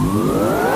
Música